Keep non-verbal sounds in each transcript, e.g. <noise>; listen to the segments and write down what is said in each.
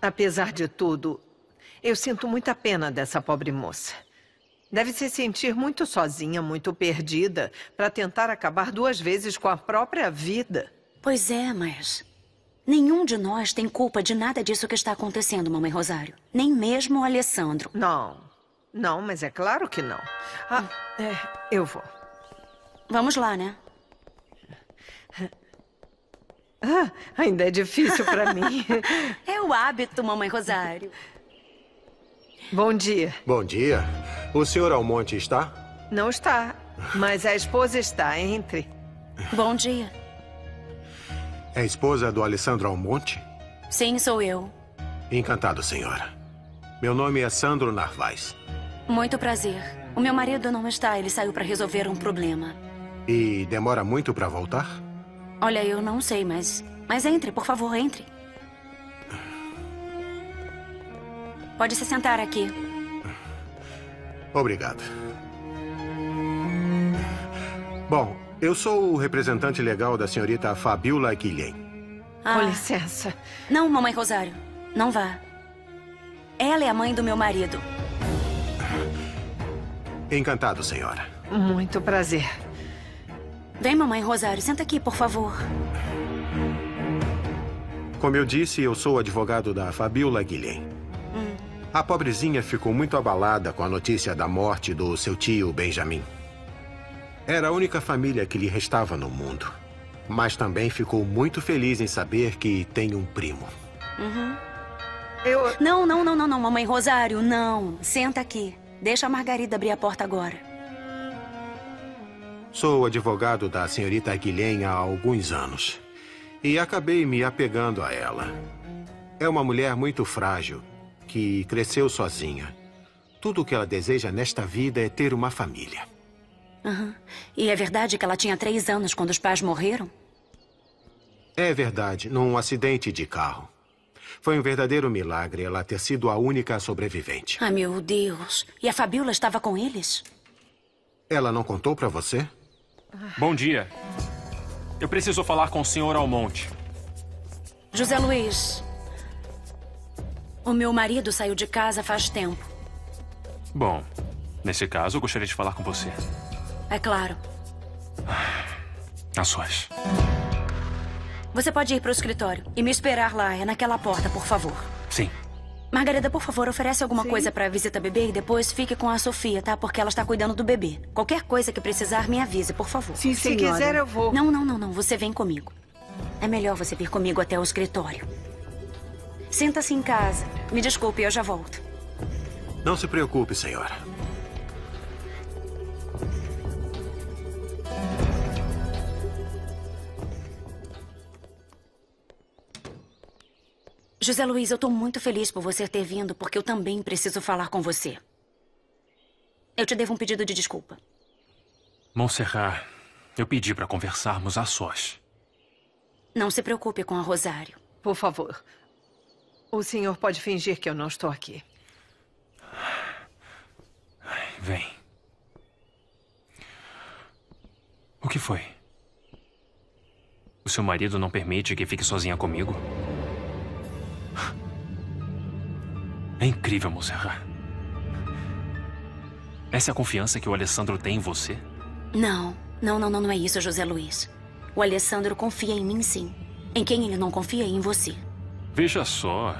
Apesar de tudo, eu sinto muita pena dessa pobre moça. Deve se sentir muito sozinha, muito perdida, para tentar acabar duas vezes com a própria vida. Pois é, mas... Nenhum de nós tem culpa de nada disso que está acontecendo, Mamãe Rosário. Nem mesmo o Alessandro. Não. Não, mas é claro que não. Ah, é, eu vou. Vamos lá, né? Ah, ainda é difícil para mim. <laughs> É o hábito, Mamãe Rosário. Bom dia. Bom dia. O senhor Almonte está? Não está, mas a esposa está. Entre. Bom dia. É a esposa do Alessandro Almonte? Sim, sou eu. Encantado, senhora. Meu nome é Sandro Narvaez. Muito prazer. O meu marido não está, ele saiu para resolver um problema. E demora muito para voltar? Olha, eu não sei, mas... Mas entre, por favor, entre. Pode se sentar aqui. Obrigado. Bom, eu sou o representante legal da senhorita Fabiola Guilhem. Ah. Com licença. Não, mamãe Rosário. Não vá. Ela é a mãe do meu marido. Encantado, senhora. Muito prazer. Vem, mamãe Rosário. Senta aqui, por favor. Como eu disse, eu sou advogado da Fabiola Guilhem. Hum. A pobrezinha ficou muito abalada com a notícia da morte do seu tio Benjamin. Era a única família que lhe restava no mundo. Mas também ficou muito feliz em saber que tem um primo. Uhum. Eu... Não, não, não, não, não, mamãe Rosário, não. Senta aqui. Deixa a Margarida abrir a porta agora. Sou advogado da senhorita Guilhem há alguns anos. E acabei me apegando a ela. É uma mulher muito frágil, que cresceu sozinha. Tudo o que ela deseja nesta vida é ter uma família. Uhum. E é verdade que ela tinha três anos quando os pais morreram? É verdade, num acidente de carro. Foi um verdadeiro milagre ela ter sido a única sobrevivente. Ai, meu Deus. E a Fabiola estava com eles? Ela não contou para você? Bom dia. Eu preciso falar com o senhor Almonte. José Luiz. O meu marido saiu de casa faz tempo. Bom, nesse caso, eu gostaria de falar com você. É claro. A sós. Você pode ir para o escritório e me esperar lá. É naquela porta, por favor. Sim. Margarida, por favor, oferece alguma Sim. coisa para a visita bebê e depois fique com a Sofia, tá? Porque ela está cuidando do bebê. Qualquer coisa que precisar, me avise, por favor. Se quiser, eu vou. Não, não, não, não. Você vem comigo. É melhor você vir comigo até o escritório. Sinta-se em casa. Me desculpe, eu já volto. Não se preocupe, senhora. José Luiz, eu tô muito feliz por você ter vindo, porque eu também preciso falar com você. Eu te devo um pedido de desculpa. Montserrat, eu pedi para conversarmos a sós. Não se preocupe com a Rosário. Por favor. O senhor pode fingir que eu não estou aqui. Vem. O que foi? O seu marido não permite que fique sozinha comigo? É incrível, Montserrat. Essa é a confiança que o Alessandro tem em você? Não, não, não, não, não é isso, José Luiz. O Alessandro confia em mim, sim. Em quem ele não confia é em você. Veja só.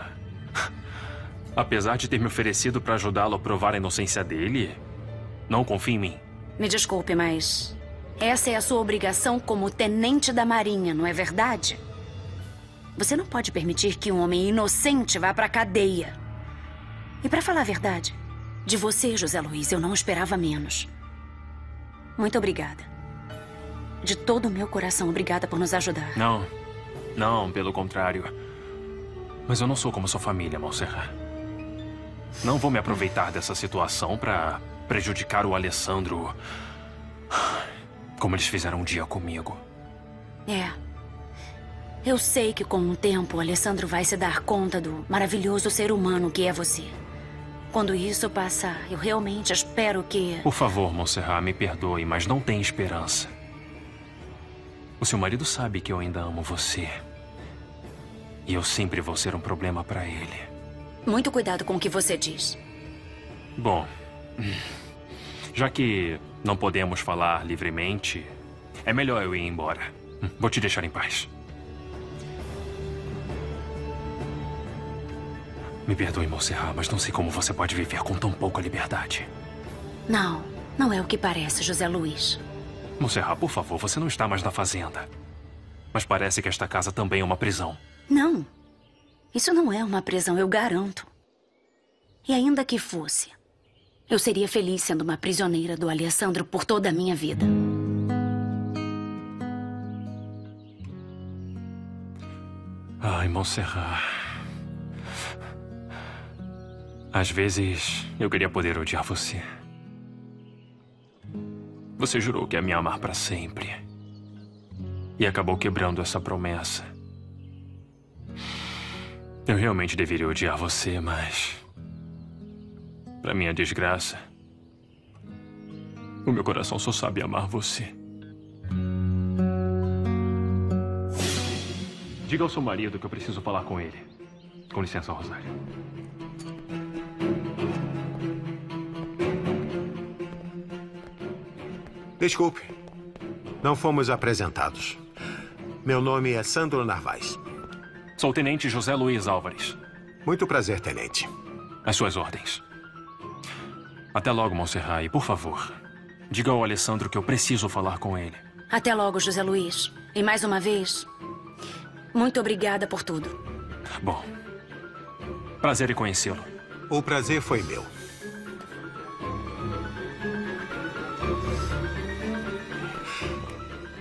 Apesar de ter me oferecido para ajudá-lo a provar a inocência dele, não confia em mim. Me desculpe, mas essa é a sua obrigação como tenente da Marinha, não é verdade? Você não pode permitir que um homem inocente vá para a cadeia. E para falar a verdade, de você, José Luiz, eu não esperava menos. Muito obrigada. De todo o meu coração, obrigada por nos ajudar. Não, não, pelo contrário. Mas eu não sou como sua família, Montserrat. Não vou me aproveitar dessa situação para prejudicar o Alessandro como eles fizeram um dia comigo. É. Eu sei que com o tempo o Alessandro vai se dar conta do maravilhoso ser humano que é você. Quando isso passar, eu realmente espero que. Por favor, Montserrat, me perdoe, mas não tem esperança. O seu marido sabe que eu ainda amo você. E eu sempre vou ser um problema para ele. Muito cuidado com o que você diz. Bom, já que não podemos falar livremente, é melhor eu ir embora. Vou te deixar em paz. Me perdoe, Monserrat, mas não sei como você pode viver com tão pouca liberdade. Não, não é o que parece, José Luiz. Monserrat, por favor, você não está mais na fazenda. Mas parece que esta casa também é uma prisão. Não. Isso não é uma prisão, eu garanto. E ainda que fosse, eu seria feliz sendo uma prisioneira do Alessandro por toda a minha vida. Ai, Monserrat. Às vezes, eu queria poder odiar você. Você jurou que ia me amar para sempre. E acabou quebrando essa promessa. Eu realmente deveria odiar você, mas. Para minha desgraça, o meu coração só sabe amar você. Diga ao seu marido que eu preciso falar com ele. Com licença, Rosário. Desculpe. Não fomos apresentados. Meu nome é Sandro Narvaez. Sou o Tenente José Luiz Álvares. Muito prazer, Tenente. As suas ordens. Até logo, Monserrat. E, por favor, diga ao Alessandro que eu preciso falar com ele. Até logo, José Luiz. E mais uma vez, muito obrigada por tudo. Bom, prazer em conhecê-lo. O prazer foi meu.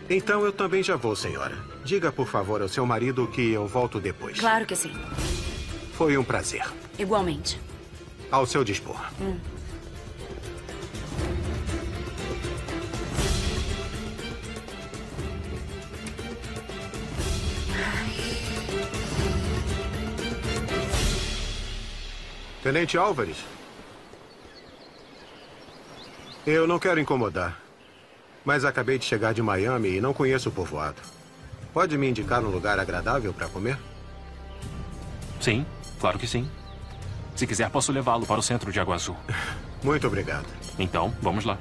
Então eu também já vou, senhora. Diga, por favor, ao seu marido que eu volto depois. Claro que sim. Foi um prazer. Igualmente. Ao seu dispor. Hum. Tenente Álvares. Eu não quero incomodar, mas acabei de chegar de Miami e não conheço o povoado. Pode me indicar um lugar agradável para comer? Sim, claro que sim. Se quiser, posso levá-lo para o centro de Água Azul. <laughs> Muito obrigado. Então, vamos lá.